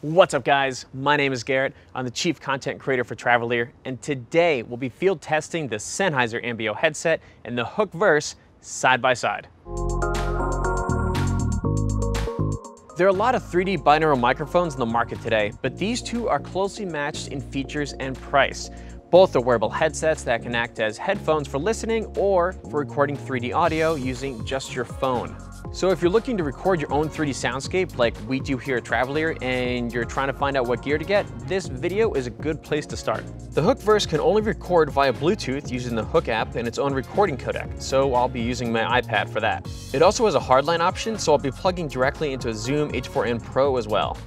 What's up guys? My name is Garrett. I'm the Chief Content Creator for Travelear, and today we'll be field testing the Sennheiser Ambeo headset and the Hooke Verse side by side. There are a lot of 3D binaural microphones in the market today, but these two are closely matched in features and price. Both are wearable headsets that can act as headphones for listening or for recording 3D audio using just your phone. So if you're looking to record your own 3D soundscape like we do here at Travelear and you're trying to find out what gear to get, this video is a good place to start. The Hooke Verse can only record via Bluetooth using the Hooke app and its own recording codec, so I'll be using my iPad for that. It also has a hardline option, so I'll be plugging directly into a Zoom H4n Pro as well.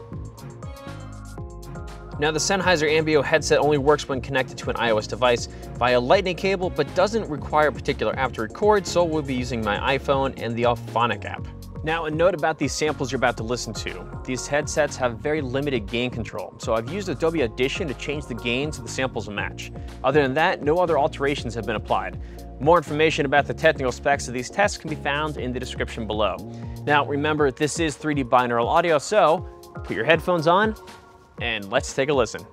Now the Sennheiser Ambeo headset only works when connected to an iOS device via a lightning cable, but doesn't require a particular app to record, so we'll be using my iPhone and the Auphonic app. Now a note about these samples you're about to listen to. These headsets have very limited gain control, so I've used Adobe Audition to change the gain so the samples match. Other than that, no other alterations have been applied. More information about the technical specs of these tests can be found in the description below. Now remember, this is 3D binaural audio, so put your headphones on and let's take a listen.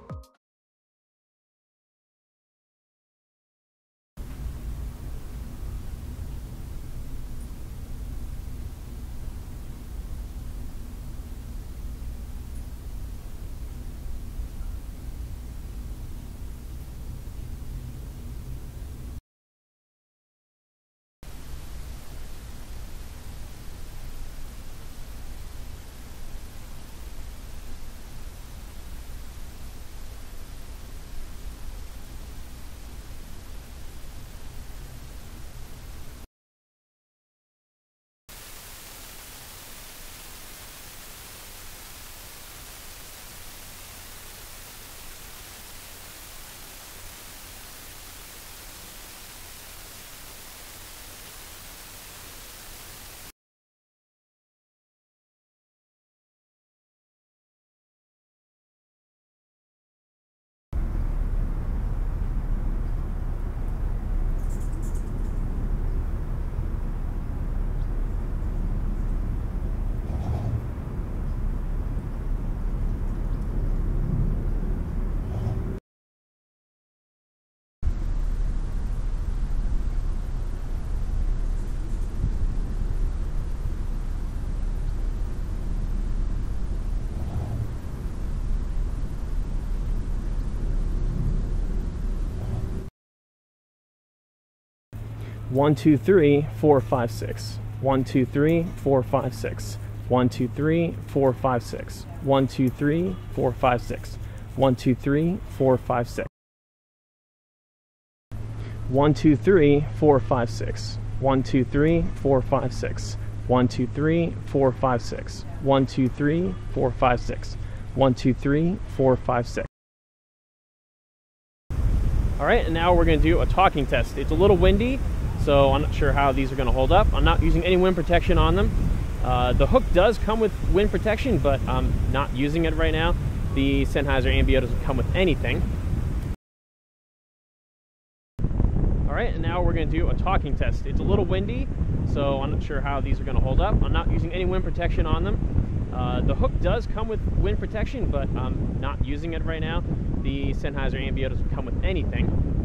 One, two, three, four, five, six. One, two, three, four, five, six. One, two, three, four, five, six. One, two, three, four, five, six. One, two, three, four, five, six. One, two, three, four, five, six. One, two, three, four, five, six. One, two, three, four, five, six. One, two, three, four, five, six. One, two, three, four, five, six. All right, and now we're gonna do a talking test. It's a little windy, so I'm not sure how these are going to hold up. I'm not using any wind protection on them. Uh, the Hooke does come with wind protection, but I'm not using it right now. The Sennheiser Ambeo doesn't come with anything. All right, and now we're going to do a talking test. It's a little windy, so I'm not sure how these are going to hold up. I'm not using any wind protection on them. Uh, the Hooke does come with wind protection, but I'm not using it right now. The Sennheiser Ambeo doesn't come with anything.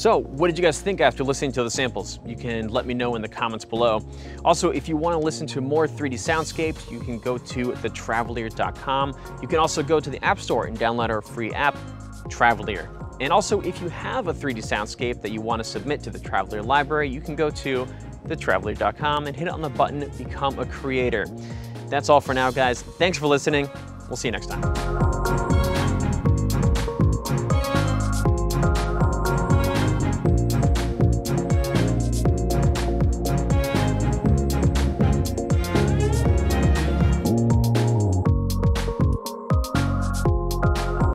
So, what did you guys think after listening to the samples? You can let me know in the comments below. Also, if you want to listen to more 3D soundscapes, you can go to thetravelier.com. You can also go to the App Store and download our free app, Travelear. And also, if you have a 3D soundscape that you want to submit to the Travelear library, you can go to thetravelier.com and hit on the button Become a Creator. That's all for now, guys. Thanks for listening. We'll see you next time.